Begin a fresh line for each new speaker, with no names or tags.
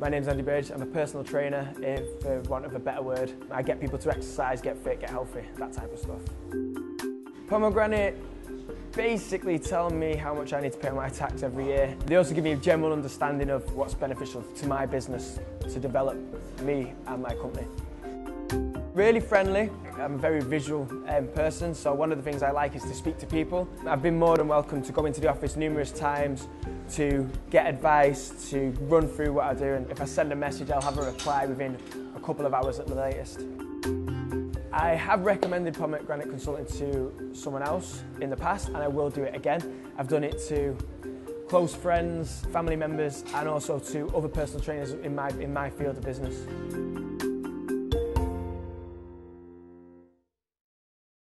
My name's Andy Burgess. I'm a personal trainer, if for want of a better word. I get people to exercise, get fit, get healthy, that type of stuff. Pomegranate basically tell me how much I need to pay on my tax every year. They also give me a general understanding of what's beneficial to my business to develop me and my company. Really friendly. I'm a very visual um, person, so one of the things I like is to speak to people. I've been more than welcome to go into the office numerous times to get advice, to run through what I do, and if I send a message, I'll have a reply within a couple of hours at the latest. I have recommended Pomegranate Consulting to someone else in the past, and I will do it again. I've done it to close friends, family members, and also to other personal trainers in my, in my field of business.